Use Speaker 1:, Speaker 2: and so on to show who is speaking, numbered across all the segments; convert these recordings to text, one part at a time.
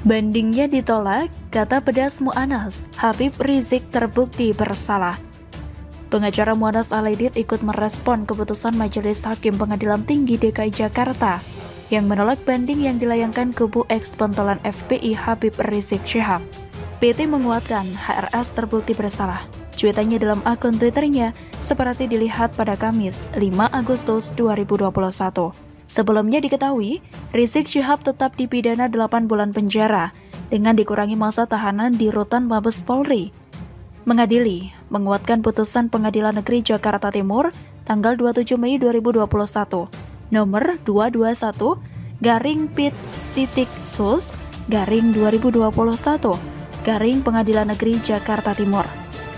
Speaker 1: Bandingnya ditolak, kata pedas Mu'anas, Habib Rizik terbukti bersalah. Pengacara Mu'anas Alaidit ikut merespon keputusan Majelis Hakim Pengadilan Tinggi DKI Jakarta yang menolak banding yang dilayangkan kubu eks pentolan FPI Habib Rizik Syihab. PT menguatkan HRS terbukti bersalah. Cuitannya dalam akun Twitternya seperti dilihat pada Kamis 5 Agustus 2021. Sebelumnya diketahui, Rizik Syihab tetap dipidana 8 bulan penjara dengan dikurangi masa tahanan di Rutan Mabes Polri. Mengadili, menguatkan putusan Pengadilan Negeri Jakarta Timur tanggal 27 Mei 2021 nomor 221 garing pit titik sus garing 2021 garing Pengadilan Negeri Jakarta Timur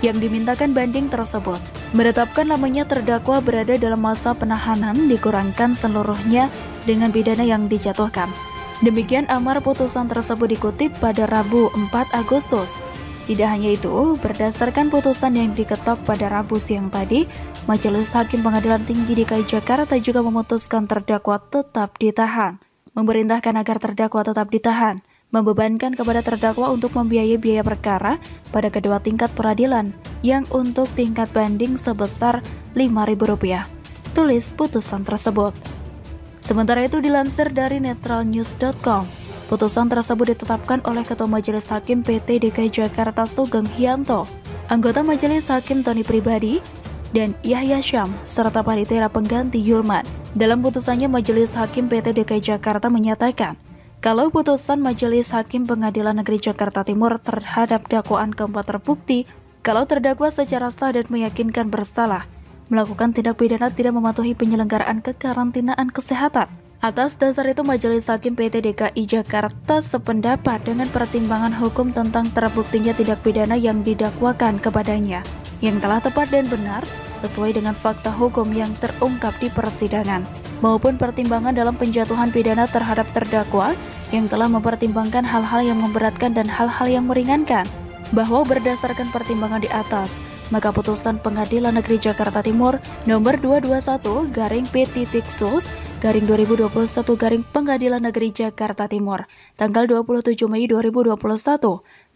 Speaker 1: yang dimintakan banding tersebut menetapkan lamanya terdakwa berada dalam masa penahanan dikurangkan seluruhnya dengan pidana yang dijatuhkan. Demikian amar putusan tersebut dikutip pada Rabu 4 Agustus. Tidak hanya itu, berdasarkan putusan yang diketok pada Rabu siang tadi, Majelis Hakim Pengadilan Tinggi DKI Jakarta juga memutuskan terdakwa tetap ditahan, memerintahkan agar terdakwa tetap ditahan, membebankan kepada terdakwa untuk membiayai biaya perkara pada kedua tingkat peradilan yang untuk tingkat banding sebesar Rp5.000. Tulis putusan tersebut. Sementara itu dilansir dari netralnews.com, putusan tersebut ditetapkan oleh Ketua Majelis Hakim PT DKI Jakarta Sugeng Hianto, anggota Majelis Hakim Tony Pribadi, dan Yahya Syam, serta panitia pengganti Yulman. Dalam putusannya, Majelis Hakim PT DKI Jakarta menyatakan, kalau putusan Majelis Hakim Pengadilan Negeri Jakarta Timur terhadap dakwaan keempat terbukti, kalau terdakwa secara sah dan meyakinkan bersalah, melakukan tindak pidana tidak mematuhi penyelenggaraan kekarantinaan kesehatan. Atas dasar itu Majelis Hakim PT DKI Jakarta sependapat dengan pertimbangan hukum tentang terbuktinya tindak pidana yang didakwakan kepadanya, yang telah tepat dan benar sesuai dengan fakta hukum yang terungkap di persidangan maupun pertimbangan dalam penjatuhan pidana terhadap terdakwa yang telah mempertimbangkan hal-hal yang memberatkan dan hal-hal yang meringankan, bahwa berdasarkan pertimbangan di atas, maka putusan Pengadilan Negeri Jakarta Timur nomor 221 garing P sus garing 2021 garing Pengadilan Negeri Jakarta Timur tanggal 27 Mei 2021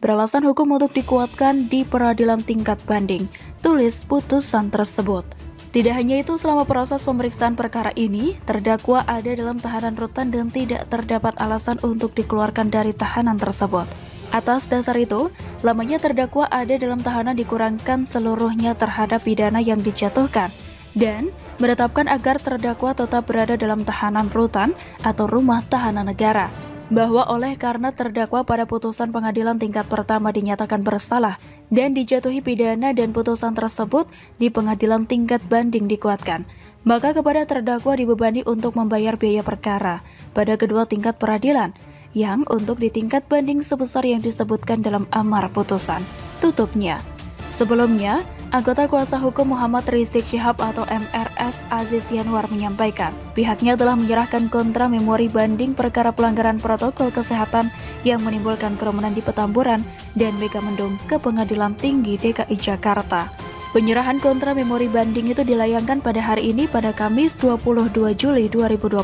Speaker 1: beralasan hukum untuk dikuatkan di peradilan tingkat banding tulis putusan tersebut. Tidak hanya itu, selama proses pemeriksaan perkara ini, terdakwa ada dalam tahanan rutan dan tidak terdapat alasan untuk dikeluarkan dari tahanan tersebut. Atas dasar itu, lamanya terdakwa ada dalam tahanan dikurangkan seluruhnya terhadap pidana yang dijatuhkan dan menetapkan agar terdakwa tetap berada dalam tahanan rutan atau rumah tahanan negara bahwa oleh karena terdakwa pada putusan pengadilan tingkat pertama dinyatakan bersalah dan dijatuhi pidana dan putusan tersebut di pengadilan tingkat banding dikuatkan, maka kepada terdakwa dibebani untuk membayar biaya perkara pada kedua tingkat peradilan yang untuk di tingkat banding sebesar yang disebutkan dalam amar putusan. Tutupnya. Sebelumnya, Anggota kuasa hukum Muhammad Rizik Syihab atau MRS Aziz Yanwar menyampaikan, pihaknya telah menyerahkan kontra memori banding perkara pelanggaran protokol kesehatan yang menimbulkan kerumunan di Petamburan dan Megamendung ke Pengadilan Tinggi DKI Jakarta. Penyerahan kontra memori banding itu dilayangkan pada hari ini pada Kamis 22 Juli 2021.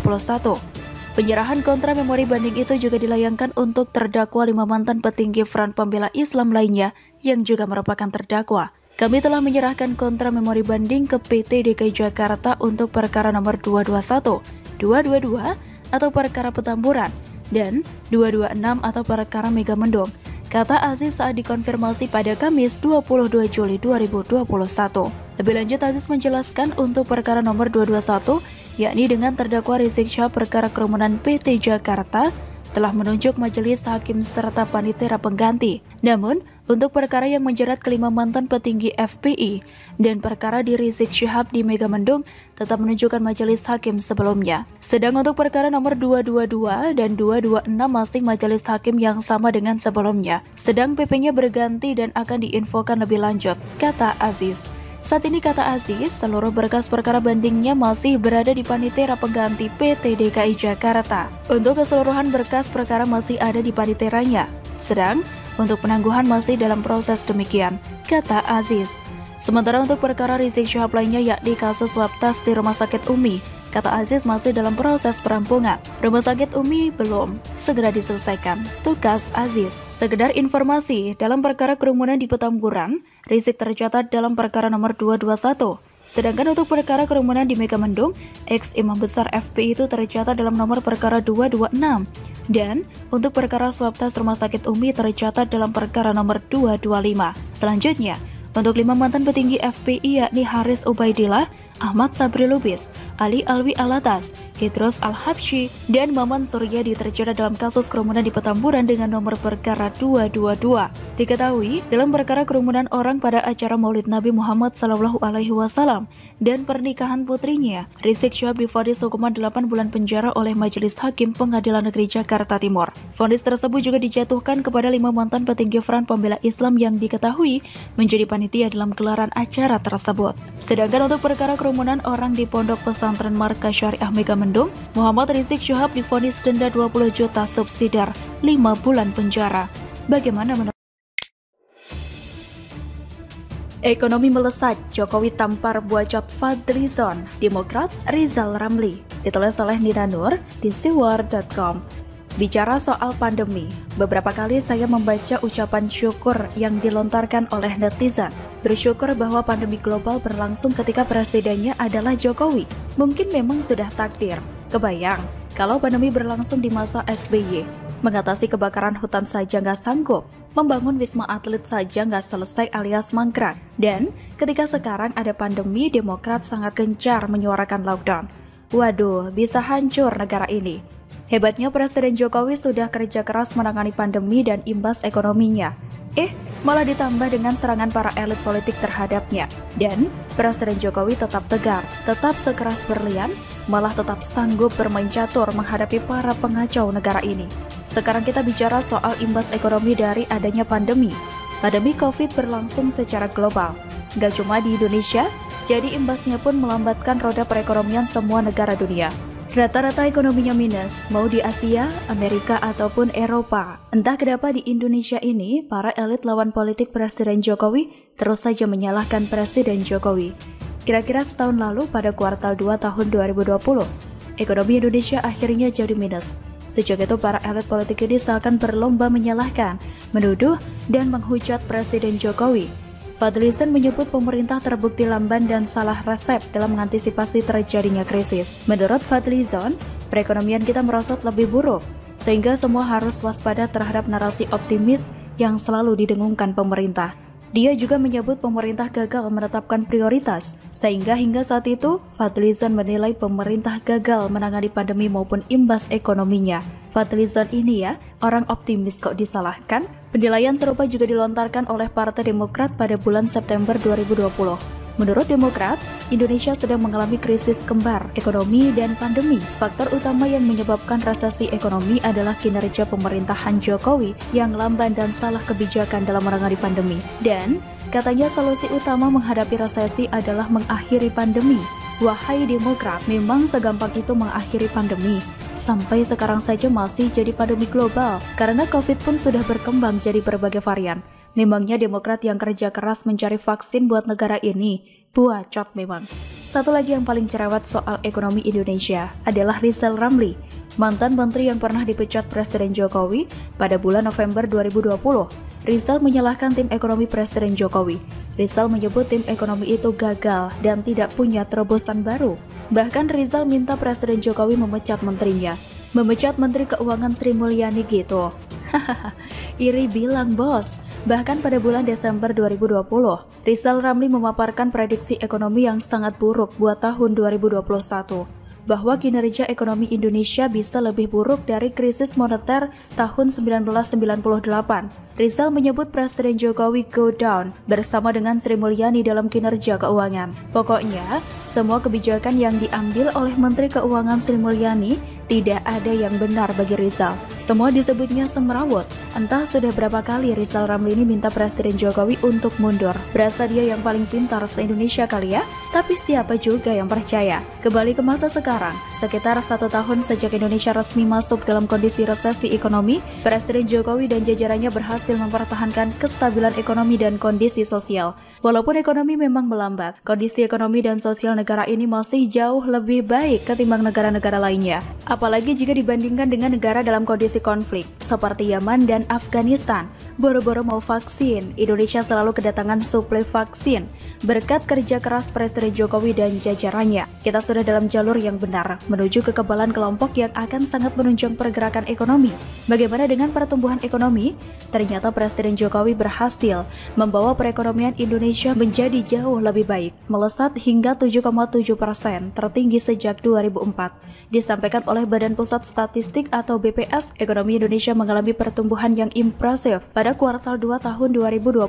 Speaker 1: Penyerahan kontra memori banding itu juga dilayangkan untuk terdakwa lima mantan petinggi Front Pembela Islam lainnya yang juga merupakan terdakwa. Kami telah menyerahkan kontra memori banding ke PT DKI Jakarta untuk perkara nomor 221, 222 atau perkara Petamburan, dan 226 atau perkara Megamendung, kata Aziz saat dikonfirmasi pada Kamis 22 Juli 2021. Lebih lanjut Aziz menjelaskan untuk perkara nomor 221, yakni dengan terdakwa Rizik Syah perkara kerumunan PT Jakarta, telah menunjuk majelis hakim serta panitera pengganti. Namun, untuk perkara yang menjerat kelima mantan petinggi FPI dan perkara di Rizik Syihab di Megamendung tetap menunjukkan majelis hakim sebelumnya. Sedang untuk perkara nomor 222 dan 226 masing majelis hakim yang sama dengan sebelumnya. Sedang PP-nya berganti dan akan diinfokan lebih lanjut, kata Aziz. Saat ini kata Aziz, seluruh berkas perkara bandingnya masih berada di panitera pengganti PT DKI Jakarta. Untuk keseluruhan berkas perkara masih ada di paniteranya. Sedang untuk penangguhan masih dalam proses demikian, kata Aziz. Sementara untuk perkara Rizik Syihab lainnya yakni kasus swab tes di Rumah Sakit Umi kata Aziz masih dalam proses perampungan. Rumah sakit Umi belum, segera diselesaikan. Tugas Aziz. Sekedar informasi, dalam perkara kerumunan di Petamburan, Rizik tercatat dalam perkara nomor 221. Sedangkan untuk perkara kerumunan di Megamendung, ex imam besar FPI itu tercatat dalam nomor perkara 226. Dan untuk perkara swab tes rumah sakit Umi tercatat dalam perkara nomor 225. Selanjutnya, untuk lima mantan petinggi FPI yakni Haris Ubaidillah, Ahmad Sabri Lubis, Ali Alwi Alatas, Idrus Al-Habsyi, dan Maman Suryadi terjerat dalam kasus kerumunan di Petamburan dengan nomor perkara 222. Diketahui, dalam perkara kerumunan orang pada acara Maulid Nabi Muhammad SAW dan pernikahan putrinya, Rizik Syihab difonis hukuman 8 bulan penjara oleh Majelis Hakim Pengadilan Negeri Jakarta Timur. Fonis tersebut juga dijatuhkan kepada lima mantan petinggi Front Pembela Islam yang diketahui menjadi panitia dalam gelaran acara tersebut. Sedangkan untuk perkara kerumunan orang di Pondok Pesantren Markas Syariah Megamendung Bandung, Muhammad Rizik Syihab difonis denda 20 juta subsidiar 5 bulan penjara. Bagaimana menurut Ekonomi melesat, Jokowi tampar buacot Fadlizon, Demokrat Rizal Ramli. Ditulis oleh Nina Nur di siwar.com. Bicara soal pandemi, beberapa kali saya membaca ucapan syukur yang dilontarkan oleh netizen. Bersyukur bahwa pandemi global berlangsung ketika presidennya adalah Jokowi. Mungkin memang sudah takdir. Kebayang, kalau pandemi berlangsung di masa SBY, mengatasi kebakaran hutan saja nggak sanggup, membangun wisma atlet saja nggak selesai alias mangkrak. Dan ketika sekarang ada pandemi, Demokrat sangat gencar menyuarakan lockdown. Waduh, bisa hancur negara ini. Hebatnya Presiden Jokowi sudah kerja keras menangani pandemi dan imbas ekonominya. Eh, malah ditambah dengan serangan para elit politik terhadapnya. Dan Presiden Jokowi tetap tegar, tetap sekeras berlian, malah tetap sanggup bermain catur menghadapi para pengacau negara ini. Sekarang kita bicara soal imbas ekonomi dari adanya pandemi. Pandemi COVID berlangsung secara global. Gak cuma di Indonesia, jadi imbasnya pun melambatkan roda perekonomian semua negara dunia. Rata-rata ekonominya minus, mau di Asia, Amerika, ataupun Eropa. Entah kenapa di Indonesia ini, para elit lawan politik Presiden Jokowi terus saja menyalahkan Presiden Jokowi. Kira-kira setahun lalu pada kuartal 2 tahun 2020, ekonomi Indonesia akhirnya jadi minus. Sejak itu para elit politik ini seakan berlomba menyalahkan, menuduh, dan menghujat Presiden Jokowi Fadlizon menyebut pemerintah terbukti lamban dan salah resep dalam mengantisipasi terjadinya krisis. Menurut Fadlizon, perekonomian kita merosot lebih buruk, sehingga semua harus waspada terhadap narasi optimis yang selalu didengungkan pemerintah. Dia juga menyebut pemerintah gagal menetapkan prioritas, sehingga hingga saat itu Fadlizon menilai pemerintah gagal menangani pandemi maupun imbas ekonominya. Fadlizon ini ya, orang optimis kok disalahkan? Penilaian serupa juga dilontarkan oleh Partai Demokrat pada bulan September 2020. Menurut Demokrat, Indonesia sedang mengalami krisis kembar, ekonomi, dan pandemi. Faktor utama yang menyebabkan resesi ekonomi adalah kinerja pemerintahan Jokowi yang lamban dan salah kebijakan dalam menangani pandemi. Dan, katanya solusi utama menghadapi resesi adalah mengakhiri pandemi. Wahai Demokrat, memang segampang itu mengakhiri pandemi. Sampai sekarang saja masih jadi pandemi global, karena COVID pun sudah berkembang jadi berbagai varian. Memangnya Demokrat yang kerja keras mencari vaksin buat negara ini, buacot memang. Satu lagi yang paling cerewet soal ekonomi Indonesia adalah Rizal Ramli, mantan menteri yang pernah dipecat Presiden Jokowi pada bulan November 2020. Rizal menyalahkan tim ekonomi Presiden Jokowi. Rizal menyebut tim ekonomi itu gagal dan tidak punya terobosan baru. Bahkan Rizal minta Presiden Jokowi memecat menterinya. Memecat Menteri Keuangan Sri Mulyani gitu. Hahaha, iri bilang bos. Bahkan pada bulan Desember 2020, Rizal Ramli memaparkan prediksi ekonomi yang sangat buruk buat tahun 2021 bahwa kinerja ekonomi Indonesia bisa lebih buruk dari krisis moneter tahun 1998. Rizal menyebut Presiden Jokowi go down bersama dengan Sri Mulyani dalam kinerja keuangan. Pokoknya, semua kebijakan yang diambil oleh Menteri Keuangan Sri Mulyani tidak ada yang benar bagi Rizal. Semua disebutnya semrawut. Entah sudah berapa kali Rizal Ramli ini minta Presiden Jokowi untuk mundur. Berasa dia yang paling pintar se-Indonesia kali ya? Tapi siapa juga yang percaya? Kembali ke masa sekarang, sekitar satu tahun sejak Indonesia resmi masuk dalam kondisi resesi ekonomi, Presiden Jokowi dan jajarannya berhasil mempertahankan kestabilan ekonomi dan kondisi sosial. Walaupun ekonomi memang melambat, kondisi ekonomi dan sosial negara ini masih jauh lebih baik ketimbang negara-negara lainnya. Apalagi jika dibandingkan dengan negara dalam kondisi konflik, seperti Yaman dan Afghanistan. Boro-boro mau vaksin, Indonesia selalu kedatangan suplai vaksin. Berkat kerja keras Presiden Jokowi dan jajarannya, kita sudah dalam jalur yang benar menuju kekebalan kelompok yang akan sangat menunjang pergerakan ekonomi. Bagaimana dengan pertumbuhan ekonomi? Ternyata Presiden Jokowi berhasil membawa perekonomian Indonesia menjadi jauh lebih baik, melesat hingga 7,7 persen, tertinggi sejak 2004. Disampaikan oleh Badan Pusat Statistik atau BPS, ekonomi Indonesia mengalami pertumbuhan yang impresif pada kuartal 2 tahun 2021,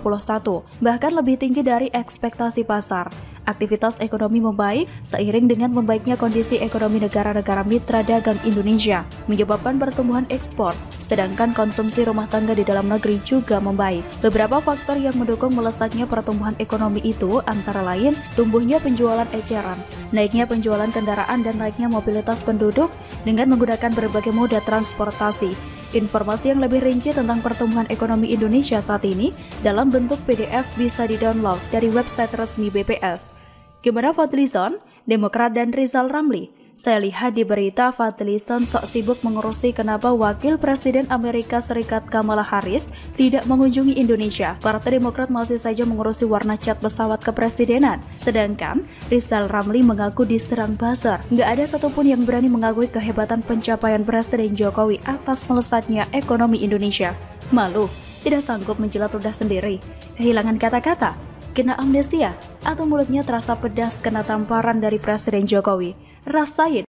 Speaker 1: bahkan lebih tinggi dari ekspektasi pasar. Aktivitas ekonomi membaik seiring dengan membaiknya kondisi ekonomi negara-negara mitra dagang Indonesia, menyebabkan pertumbuhan ekspor, sedangkan konsumsi rumah tangga di dalam negeri juga membaik. Beberapa faktor yang mendukung melesatnya pertumbuhan ekonomi itu antara lain tumbuhnya penjualan eceran, naiknya penjualan kendaraan dan naiknya mobilitas penduduk dengan menggunakan berbagai moda transportasi, Informasi yang lebih rinci tentang pertumbuhan ekonomi Indonesia saat ini dalam bentuk PDF bisa di-download dari website resmi BPS. Gimana Fadlizon, Demokrat dan Rizal Ramli saya lihat di berita Fadlison sok sibuk mengurusi kenapa Wakil Presiden Amerika Serikat Kamala Harris tidak mengunjungi Indonesia. Partai Demokrat masih saja mengurusi warna cat pesawat kepresidenan. Sedangkan Rizal Ramli mengaku diserang buzzer. Nggak ada satupun yang berani mengakui kehebatan pencapaian Presiden Jokowi atas melesatnya ekonomi Indonesia. Malu, tidak sanggup menjilat ludah sendiri. Kehilangan kata-kata, kena amnesia, atau mulutnya terasa pedas kena tamparan dari Presiden Jokowi. الرصايل